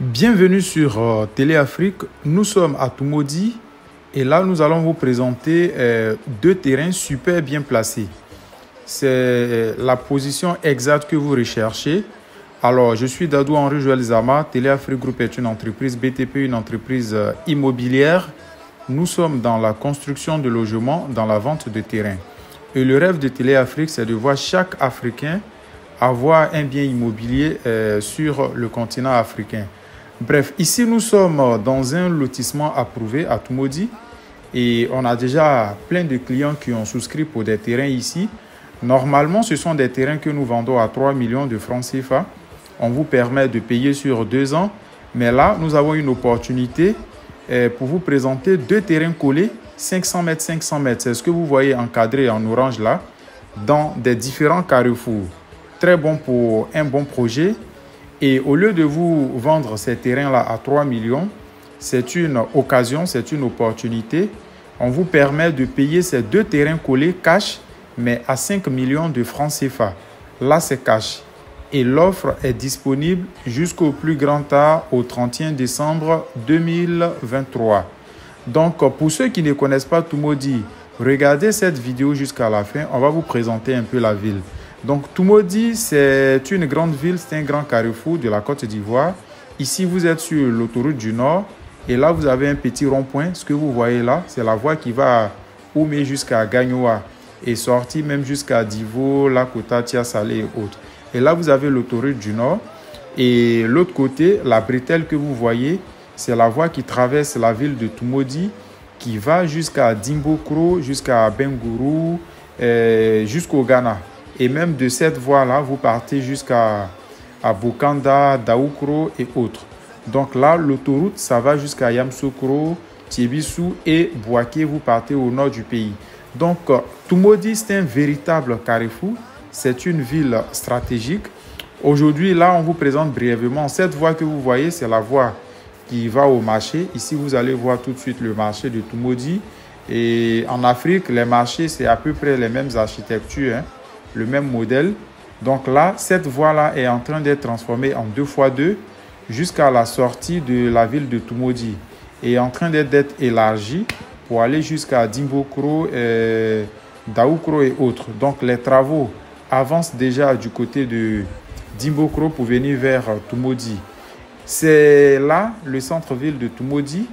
Bienvenue sur euh, Télé Afrique. Nous sommes à Tumodi et là nous allons vous présenter euh, deux terrains super bien placés. C'est euh, la position exacte que vous recherchez. Alors, je suis Dadou Henri Joël Zama. Télé Afrique Group est une entreprise BTP, une entreprise euh, immobilière. Nous sommes dans la construction de logements, dans la vente de terrains. Et le rêve de Télé Afrique, c'est de voir chaque Africain avoir un bien immobilier euh, sur le continent africain. Bref, ici nous sommes dans un lotissement approuvé à Tumodi et on a déjà plein de clients qui ont souscrit pour des terrains ici. Normalement, ce sont des terrains que nous vendons à 3 millions de francs CFA. On vous permet de payer sur deux ans. Mais là, nous avons une opportunité eh, pour vous présenter deux terrains collés, 500 mètres, 500 mètres. C'est ce que vous voyez encadré en orange là, dans des différents carrefours. Très bon pour un bon projet. Et au lieu de vous vendre ces terrains-là à 3 millions, c'est une occasion, c'est une opportunité. On vous permet de payer ces deux terrains collés cash mais à 5 millions de francs CFA. Là, c'est cash. Et l'offre est disponible jusqu'au plus grand tard, au 31 décembre 2023. Donc, pour ceux qui ne connaissent pas Tumodi, regardez cette vidéo jusqu'à la fin. On va vous présenter un peu la ville. Donc, Tumodi, c'est une grande ville, c'est un grand carrefour de la Côte d'Ivoire. Ici, vous êtes sur l'autoroute du Nord. Et là, vous avez un petit rond-point. Ce que vous voyez là, c'est la voie qui va Oumé jusqu'à Gagnoa et sorti même jusqu'à Divo, Lakota, Tia Salé et autres. Et là, vous avez l'autoroute du Nord. Et l'autre côté, la bretelle que vous voyez, c'est la voie qui traverse la ville de Tumodi, qui va jusqu'à Dimbokro, jusqu'à Bengourou, jusqu'au Ghana. Et même de cette voie-là, vous partez jusqu'à à Bokanda, Daoukro et autres. Donc là, l'autoroute, ça va jusqu'à Yamsokro, Tiebisu et Boaké, vous partez au nord du pays. Donc, Tumodi, c'est un véritable carrefour. C'est une ville stratégique. Aujourd'hui, là, on vous présente brièvement cette voie que vous voyez, c'est la voie qui va au marché. Ici, vous allez voir tout de suite le marché de Tumodi. Et en Afrique, les marchés, c'est à peu près les mêmes architectures, hein, le même modèle. Donc là, cette voie-là est en train d'être transformée en deux fois deux jusqu'à la sortie de la ville de Tumodi et en train d'être élargie pour aller jusqu'à Dimbokro, et Daoukro et autres. Donc les travaux avancent déjà du côté de Dimbokro pour venir vers Tumodi. C'est là le centre-ville de Tumodi.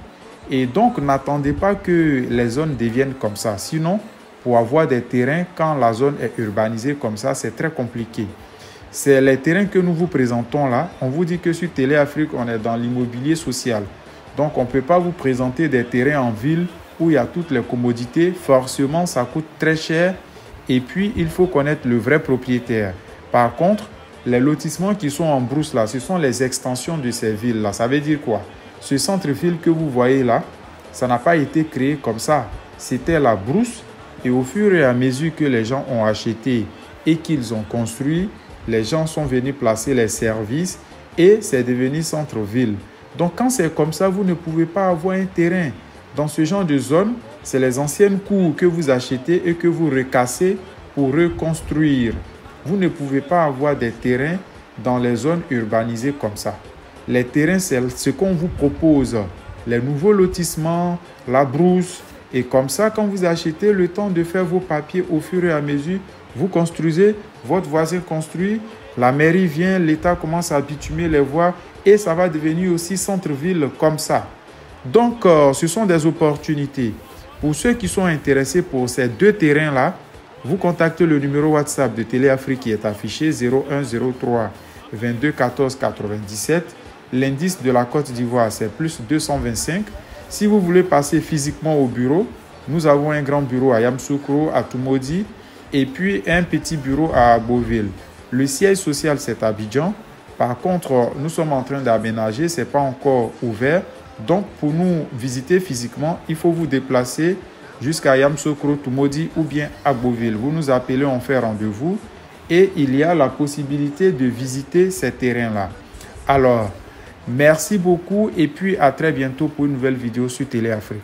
Et donc n'attendez pas que les zones deviennent comme ça. Sinon, pour avoir des terrains, quand la zone est urbanisée comme ça, c'est très compliqué. C'est les terrains que nous vous présentons là. On vous dit que sur Télé Afrique, on est dans l'immobilier social. Donc on ne peut pas vous présenter des terrains en ville où il y a toutes les commodités, forcément ça coûte très cher et puis il faut connaître le vrai propriétaire. Par contre, les lotissements qui sont en brousse là, ce sont les extensions de ces villes là. Ça veut dire quoi? Ce centre-ville que vous voyez là, ça n'a pas été créé comme ça. C'était la brousse et au fur et à mesure que les gens ont acheté et qu'ils ont construit, les gens sont venus placer les services et c'est devenu centre-ville. Donc quand c'est comme ça, vous ne pouvez pas avoir un terrain. Dans ce genre de zone, c'est les anciennes cours que vous achetez et que vous recassez pour reconstruire. Vous ne pouvez pas avoir des terrains dans les zones urbanisées comme ça. Les terrains, c'est ce qu'on vous propose. Les nouveaux lotissements, la brousse. Et comme ça, quand vous achetez le temps de faire vos papiers au fur et à mesure, vous construisez, votre voisin construit, la mairie vient, l'État commence à bitumer les voies et ça va devenir aussi centre-ville comme ça. Donc, euh, ce sont des opportunités. Pour ceux qui sont intéressés pour ces deux terrains-là, vous contactez le numéro WhatsApp de Téléafrique qui est affiché 0103 22 14 97. L'indice de la Côte d'Ivoire, c'est plus 225. Si vous voulez passer physiquement au bureau, nous avons un grand bureau à Yamsoukro, à Tumodi, et puis un petit bureau à Beauville. Le siège social, c'est Abidjan. Par contre, nous sommes en train d'aménager, ce n'est pas encore ouvert. Donc, pour nous visiter physiquement, il faut vous déplacer jusqu'à Yamsokro, Tumodi ou bien à Beauville. Vous nous appelez, on fait rendez-vous et il y a la possibilité de visiter ces terrains-là. Alors, merci beaucoup et puis à très bientôt pour une nouvelle vidéo sur Télé Afrique.